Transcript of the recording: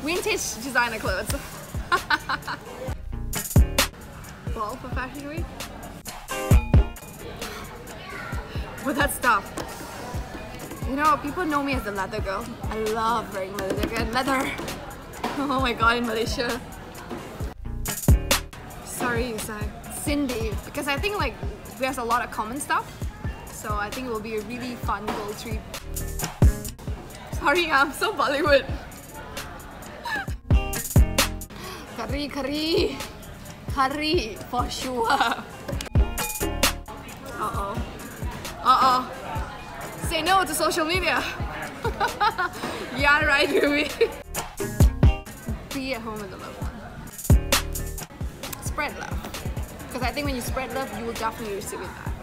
stylish designer clothes. well, for Fashion Week. But that stuff. You know, people know me as the leather girl. I love wearing leather. Leather. Oh my god, in Malaysia. Sorry, Yu Tsai. Cindy. Because I think like there's a lot of common stuff. So I think it will be a really fun gold trip. Sorry, I'm so Bollywood. Curry, curry. Curry, for sure. Uh-oh. Uh-oh. Say no to social media. yeah, right, Ruby. Be at home with a loved one. Spread love. Because I think when you spread love, you will definitely receive it back.